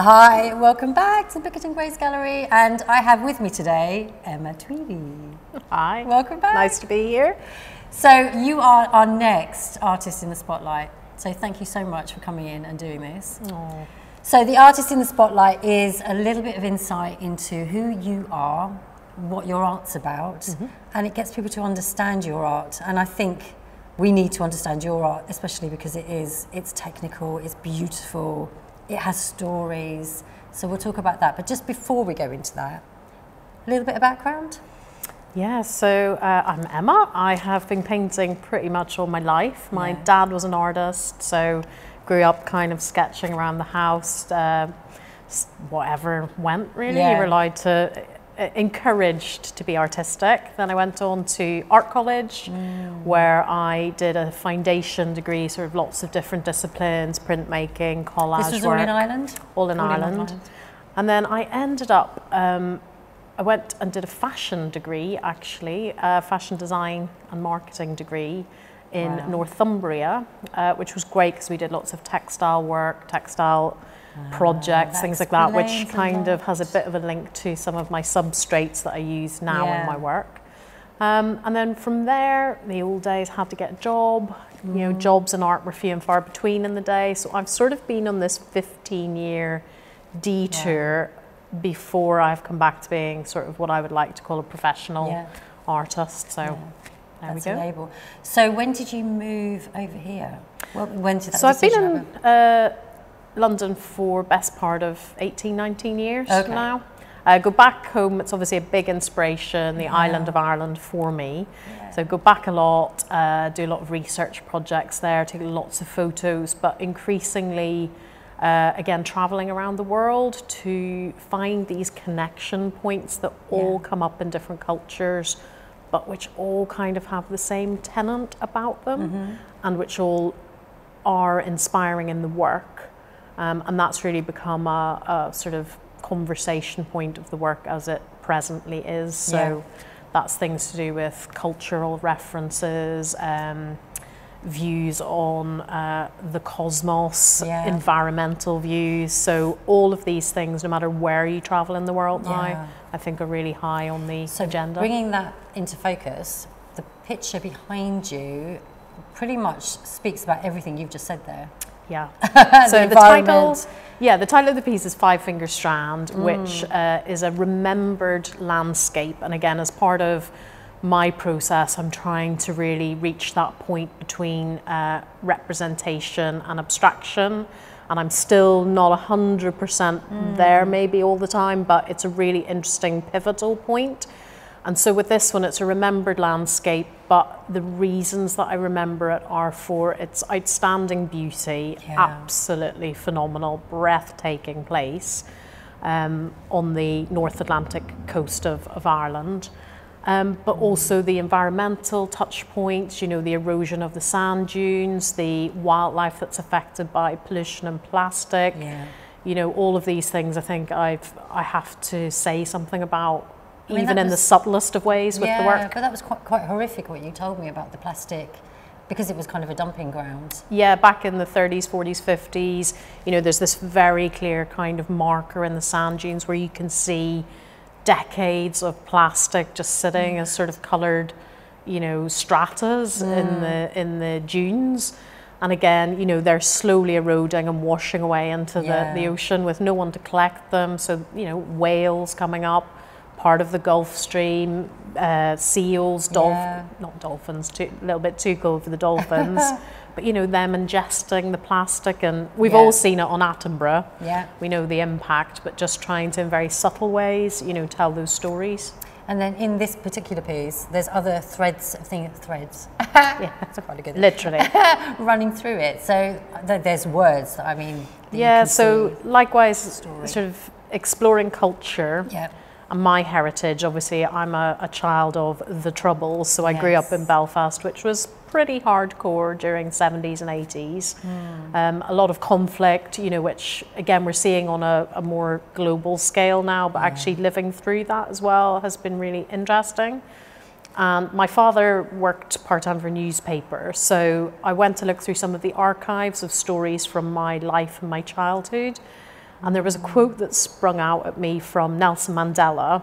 Hi, welcome back to Bickerton Grace Gallery, and I have with me today Emma Tweedie. Hi. Welcome back. Nice to be here. So, you are our next artist in the spotlight. So, thank you so much for coming in and doing this. Oh. So, the artist in the spotlight is a little bit of insight into who you are, what your art's about, mm-hmm. and it gets people to understand your art. And I think we need to understand your art, especially because it is it's technical, it's beautiful, it has stories. So we'll talk about that. But just before we go into that, a little bit of background. Yeah, so uh, I'm Emma. I have been painting pretty much all my life. My yeah. dad was an artist, so grew up kind of sketching around the house. Uh, whatever went really. Yeah. You were allowed to encouraged to be artistic. Then I went on to art college mm. where I did a foundation degree, sort of lots of different disciplines, printmaking, collage This was work, all in Ireland? All in, all Ireland. in Ireland. And then I ended up, um, I went and did a fashion degree actually, a fashion design and marketing degree in wow. Northumbria, uh, which was great because we did lots of textile work, textile projects, things like that, which kind of has a bit of a link to some of my substrates that I use now yeah. in my work. Um, and then from there, the old days had to get a job. Mm. You know, mm. jobs in art were few and far between in the day. So I've sort of been on this 15 year detour yeah. before I've come back to being sort of what I would like to call a professional yeah. artist. So there That's we go. A label. So when did you move over here? Well, when did that So I've been in uh, London for best part of 18, 19 years okay. now. Uh, go back home, it's obviously a big inspiration, the yeah. island of Ireland for me. Yeah. So go back a lot, uh, do a lot of research projects there, take lots of photos, but increasingly, uh, again, traveling around the world to find these connection points that yeah. all come up in different cultures, but which all kind of have the same tenant about them mm-hmm. and which all are inspiring in the work um, and that's really become a, a, sort of conversation point of the work as it presently is. So yeah. that's things to do with cultural references, um, views on uh, the cosmos, yeah. environmental views. So all of these things, no matter where you travel in the world yeah. now, I think are really high on the so agenda. Bringing that into focus, the picture behind you pretty much speaks about everything you've just said there. Yeah. so the, the title, yeah, the title of the piece is Five Finger Strand, mm. which uh, is a remembered landscape. And again, as part of my process, I'm trying to really reach that point between uh, representation and abstraction. And I'm still not 100% mm. there, maybe all the time, but it's a really interesting pivotal point. and so with this one, it's a remembered landscape, but the reasons that I remember it are for its outstanding beauty, yeah. absolutely phenomenal, breathtaking place um, on the North Atlantic coast of, of Ireland. Um, but also the environmental touch points, you know, the erosion of the sand dunes, the wildlife that's affected by pollution and plastic. Yeah. You know, all of these things I think I've I have to say something about I mean, even in was, the subtlest of ways with yeah, the work. but that was quite, quite horrific what you told me about the plastic because it was kind of a dumping ground. Yeah, back in the 30s, 40s, 50s, you know, there's this very clear kind of marker in the sand dunes where you can see decades of plastic just sitting mm. as sort of coloured, you know, stratas mm. in the in the dunes. And again, you know, they're slowly eroding and washing away into yeah. the, the ocean with no one to collect them. So, you know, whales coming up part of the Gulf Stream, uh, seals, dolph- yeah. not dolphins, a little bit too cold for the dolphins, but you know, them ingesting the plastic. And we've yeah. all seen it on Attenborough. Yeah. We know the impact, but just trying to, in very subtle ways, you know, tell those stories. And then in this particular piece, there's other threads, thing, threads. yeah, that's quite a good. Literally running through it. So th- there's words. I mean. Yeah. So likewise, sort of exploring culture. Yeah my heritage, obviously, I'm a, a child of the Troubles, so I yes. grew up in Belfast, which was pretty hardcore during 70s and 80s. Mm. Um, a lot of conflict, you know, which again we're seeing on a, a more global scale now, but yeah. actually living through that as well has been really interesting. And my father worked part time for a newspaper, so I went to look through some of the archives of stories from my life and my childhood. And there was a quote that sprung out at me from Nelson Mandela,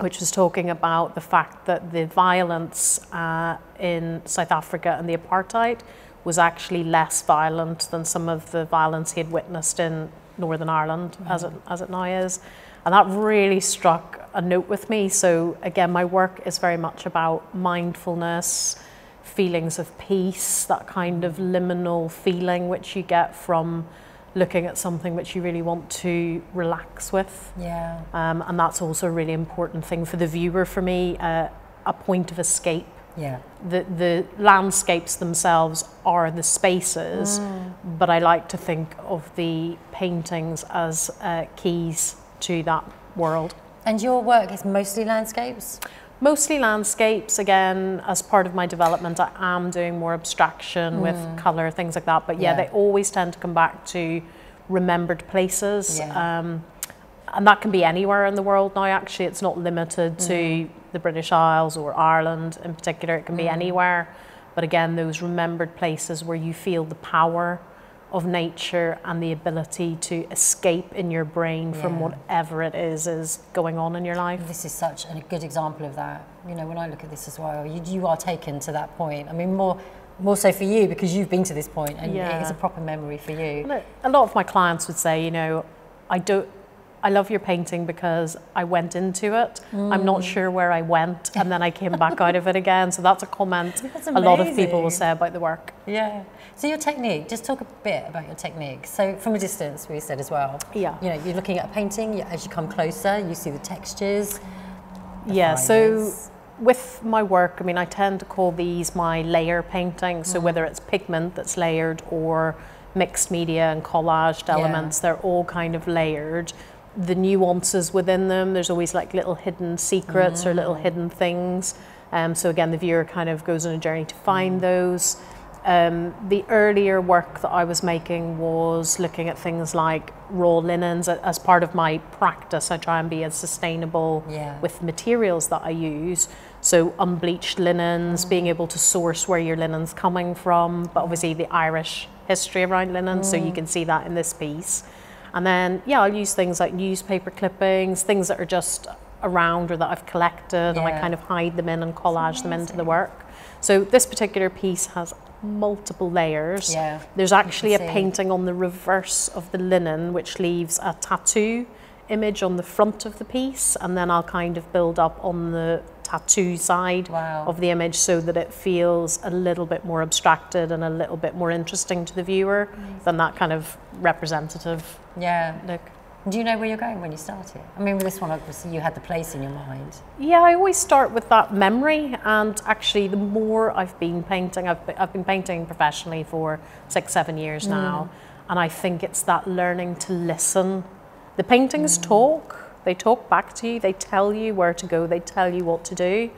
which was talking about the fact that the violence uh, in South Africa and the apartheid was actually less violent than some of the violence he had witnessed in Northern Ireland, mm-hmm. as, it, as it now is. And that really struck a note with me. So, again, my work is very much about mindfulness, feelings of peace, that kind of liminal feeling which you get from looking at something which you really want to relax with. Yeah. Um, and that's also a really important thing for the viewer for me, uh, a point of escape. Yeah. The, the landscapes themselves are the spaces, mm. but I like to think of the paintings as uh, keys to that world. And your work is mostly landscapes? Mostly landscapes. Again, as part of my development, I am doing more abstraction mm. with colour, things like that. But yeah, yeah, they always tend to come back to remembered places. Yeah. Um, and that can be anywhere in the world now, actually. It's not limited mm. to the British Isles or Ireland in particular, it can be mm. anywhere. But again, those remembered places where you feel the power of nature and the ability to escape in your brain yeah. from whatever it is is going on in your life. This is such a good example of that. You know, when I look at this as well, you, you are taken to that point. I mean, more more so for you because you've been to this point and yeah. it is a proper memory for you. A lot of my clients would say, you know, I don't I love your painting because I went into it. Mm. I'm not mm. sure where I went, and then I came back out of it again. So that's a comment that's a lot of people will say about the work. Yeah. So your technique, just talk a bit about your technique. So from a distance, we said as well. Yeah. You know, you're looking at a painting. As you come closer, you see the textures. The yeah. Fibers. So with my work, I mean, I tend to call these my layer paintings. So mm. whether it's pigment that's layered or mixed media and collaged elements, yeah. they're all kind of layered the nuances within them. There's always like little hidden secrets mm. or little mm. hidden things. Um, so again, the viewer kind of goes on a journey to find mm. those. Um, the earlier work that I was making was looking at things like raw linens as part of my practice. I try and be as sustainable yeah. with materials that I use. So unbleached linens, mm. being able to source where your linen's coming from, but obviously the Irish history around linen, mm. so you mm. can see that in this piece. And then, yeah, I'll use things like newspaper clippings, things that are just around or that I've collected, yeah. and I kind of hide them in and collage them into the work. So this particular piece has multiple layers. Yeah, There's actually a painting on the reverse of the linen, which leaves a tattoo image on the front of the piece, and then I'll kind of build up on the tattoo side wow. of the image so that it feels a little bit more abstracted and a little bit more interesting to the viewer mm. than that kind of representative yeah. look. Do you know where you're going when you start it? I mean, with this one, obviously, you had the place in your mind. Yeah, I always start with that memory. And actually, the more I've been painting, I've been, I've been painting professionally for six, seven years mm. now. And I think it's that learning to listen. The paintings mm. talk, they talk back to you, they tell you where to go, they tell you what to do.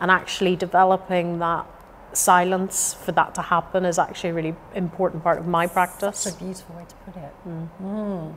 And actually, developing that silence for that to happen is actually a really important part of my practice. That's a beautiful way to put it. Mm. Mm.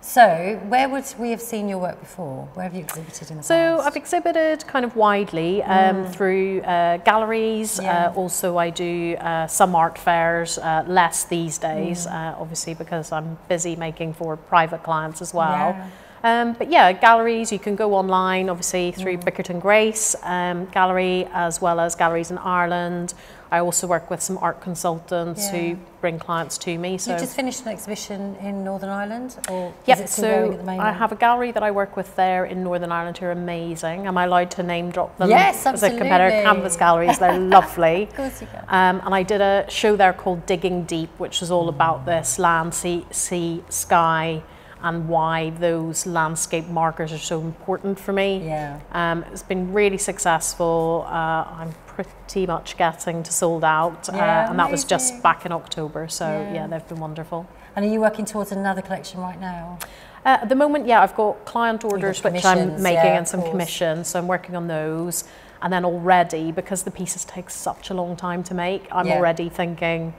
So, where would we have seen your work before? Where have you exhibited in the so past? So, I've exhibited kind of widely um, mm. through uh, galleries. Yeah. Uh, also, I do uh, some art fairs, uh, less these days, mm. uh, obviously, because I'm busy making for private clients as well. Yeah. Um, but yeah, galleries, you can go online, obviously, through mm. Bickerton Grace um, Gallery, as well as galleries in Ireland. I also work with some art consultants yeah. who bring clients to me. So you just finished an exhibition in Northern Ireland, or yep, so I have a gallery that I work with there in Northern Ireland who are amazing. Am I allowed to name drop them? Yes, absolutely. As a competitor, Canvas Galleries, they're lovely. of course you can. Um, and I did a show there called Digging Deep, which was all about this land, sea, sea, sky, and why those landscape markers are so important for me. Yeah. Um, it's been really successful. Uh, I'm pretty much getting to sold out, uh, yeah, uh, and that was just back in October. So yeah. yeah. they've been wonderful. And are you working towards another collection right now? Uh, at the moment, yeah, I've got client orders which I'm making yeah, and some commissions, so I'm working on those. And then already, because the pieces take such a long time to make, I'm already thinking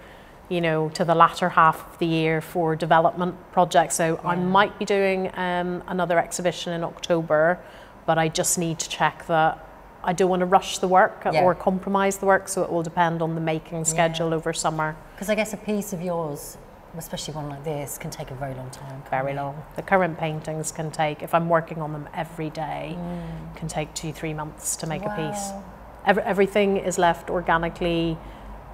you know, to the latter half of the year for development projects. So yeah. I might be doing um, another exhibition in October, but I just need to check that I don't want to rush the work yeah. or compromise the work. So it will depend on the making schedule yeah. over summer. Because I guess a piece of yours especially one like this, can take a very long time. Very it? long. The current paintings can take, if I'm working on them every day, mm. can take two, three months to make wow. a piece. Every, everything is left organically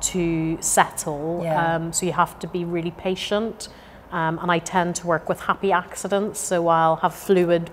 to settle, yeah. um, so you have to be really patient. Um, and I tend to work with happy accidents, so I'll have fluid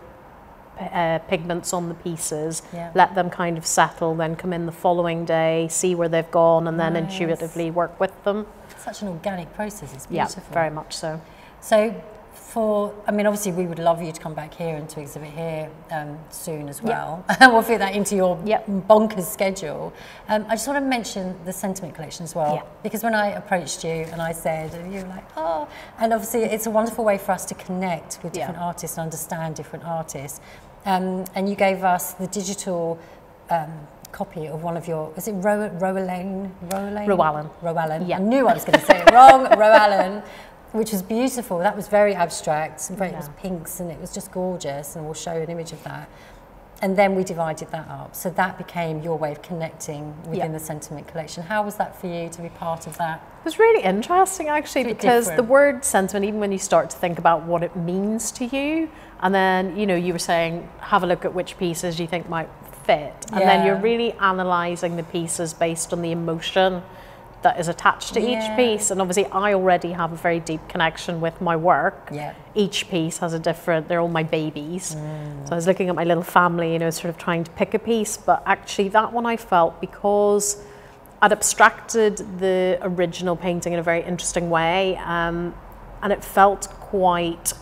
uh, pigments on the pieces, yeah. let them kind of settle, then come in the following day, see where they've gone, and then nice. intuitively work with them. Such an organic process, it's beautiful. Yeah, very much so. So, for, I mean, obviously, we would love you to come back here and to exhibit here um, soon as well. Yep. we'll fit that into your yep. bonkers schedule. Um, I just want to mention the sentiment collection as well, yep. because when I approached you and I said, and you were like, oh, and obviously, it's a wonderful way for us to connect with different artists and understand different artists. Um, and you gave us the digital um, copy of one of your, is it Ro Rowan? Rowan. Rowan. Yeah. I knew I was going to say it wrong. Rowan, which was beautiful. That was very abstract. Very, yeah. It was pinks and it was just gorgeous. And we'll show an image of that. And then we divided that up. So that became your way of connecting within the sentiment collection. How was that for you to be part of that? It was really interesting actually because different. the word sentiment, even when you start to think about what it means to you, and then, you know, you were saying, have a look at which pieces you think might fit. And yeah. then you're really analysing the pieces based on the emotion that is attached to yeah. each piece. And obviously, I already have a very deep connection with my work. Yeah. Each piece has a different, they're all my babies. Mm. So I was looking at my little family, you know, sort of trying to pick a piece. But actually, that one I felt because I'd abstracted the original painting in a very interesting way. Um, and it felt quite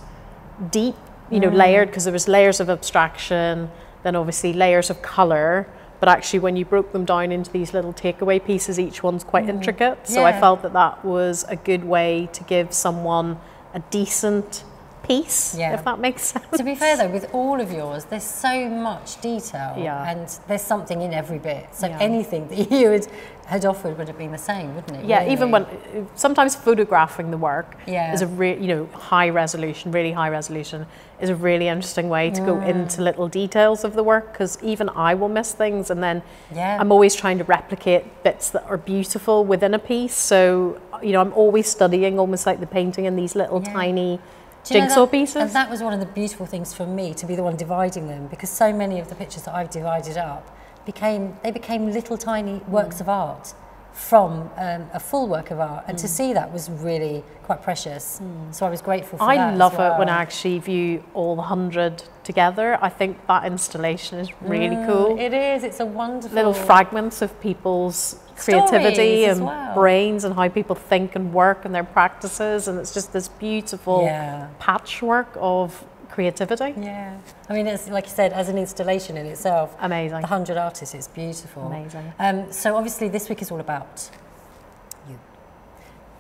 deep you know, mm. layered because there was layers of abstraction, then obviously layers of color. But actually, when you broke them down into these little takeaway pieces, each one's quite mm. intricate. So yeah. I felt that that was a good way to give someone a decent piece, yeah. if that makes sense. To be fair though, with all of yours, there's so much detail yeah. and there's something in every bit. So yeah. anything that you had, had offered would have been the same, wouldn't it? Yeah, really? even when sometimes photographing the work yeah. is a re- you know high resolution, really high resolution is a really interesting way to mm. go into little details of the work because even I will miss things and then yeah. I'm always trying to replicate bits that are beautiful within a piece. So you know I'm always studying almost like the painting in these little tiny jigsaw that, pieces. And that was one of the beautiful things for me to be the one dividing them because so many of the pictures that I've divided up became they became little tiny works mm. of art from um, a full work of art and mm. to see that was really quite precious mm. so I was grateful for I that love well. it when I actually view all the hundred together I think that installation is really mm, cool it is it's a wonderful little fragments of people's creativity and well. brains and how people think and work and their practices and it's just this beautiful yeah. patchwork of creativity. Yeah. I mean, it's like you said, as an installation in itself. Amazing. The 100 artists, it's beautiful. Amazing. Um, so obviously this week is all about you.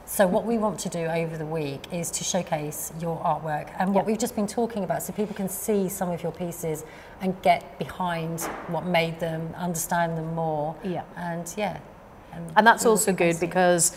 So what we want to do over the week is to showcase your artwork and what yep. we've just been talking about so people can see some of your pieces and get behind what made them, understand them more. Yeah. And yeah, and, and that's also good because,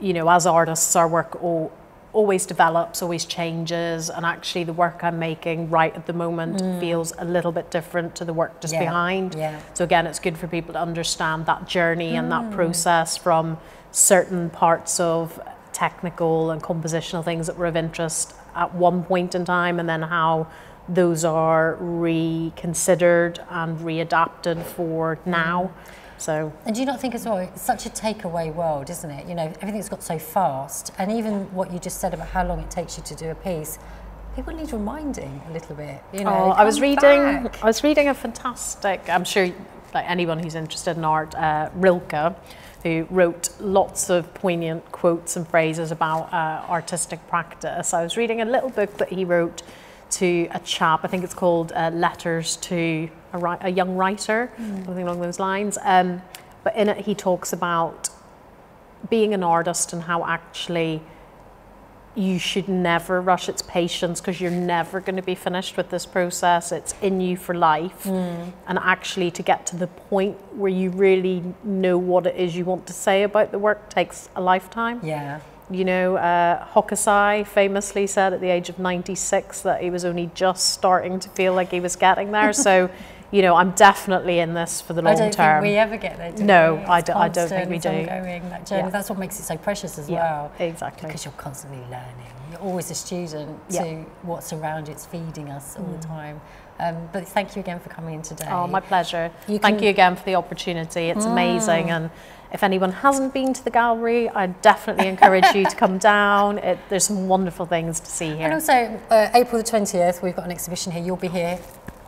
you know, as artists, our work all, always develops, always changes, and actually the work I'm making right at the moment mm. feels a little bit different to the work just yeah. behind. Yeah. So again, it's good for people to understand that journey mm. and that mm. process from certain parts of technical and compositional things that were of interest at one point in time, and then how those are reconsidered and readapted for now. Mm. So. And do you not think as well, it's such a takeaway world, isn't it? You know, everything's got so fast. And even what you just said about how long it takes you to do a piece, people need reminding a little bit. You know, oh, I was reading. Back. I was reading a fantastic. I'm sure, like anyone who's interested in art, uh, Rilke, who wrote lots of poignant quotes and phrases about uh, artistic practice. I was reading a little book that he wrote to a chap. I think it's called uh, Letters to a, a young writer, mm. something along those lines. Um, but in it, he talks about being an artist and how actually you should never rush its patience because you're never going to be finished with this process. It's in you for life. Mm. And actually, to get to the point where you really know what it is you want to say about the work takes a lifetime. Yeah. You know, uh, Hokusai famously said at the age of 96 that he was only just starting to feel like he was getting there. so you know, I'm definitely in this for the long term. I don't term. think we ever get there. No? I, do, I don't think we do. Ongoing, that journey. Yeah. That's what makes it so precious as yeah, well. Exactly. Because you're constantly learning. You're always a student yeah. to what's around you. It's feeding us all mm. the time. Um, but thank you again for coming in today. Oh, my pleasure. You thank you again for the opportunity. It's mm. amazing. And if anyone hasn't been to the gallery, I definitely encourage you to come down. It, there's some wonderful things to see here. And also, uh, April the 20th, we've got an exhibition here. You'll be here.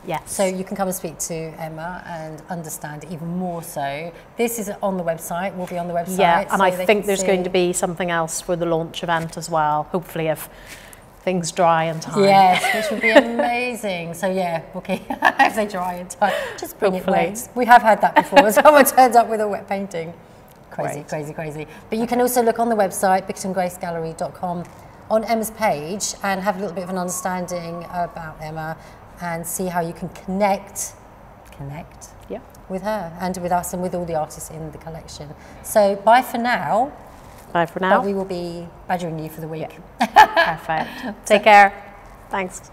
Yes. So you can come and speak to Emma and understand even more so. This is on the website, will be on the website. Yeah, and so I think there's see. going to be something else for the launch event as well, hopefully if things dry in time. Yes, which would be amazing. so yeah, okay, if they dry in time, just bring Hopefully. it wet. We have had that before. Someone turns up with a wet painting. Crazy, Great. crazy, crazy. But you can also look on the website, bickertongracegallery.com, on Emma's page and have a little bit of an understanding about Emma and see how you can connect, connect yeah. with her and with us and with all the artists in the collection. So bye for now. Bye for now. But we will be badgering you for the week. Yeah. Perfect. Take care. Thanks.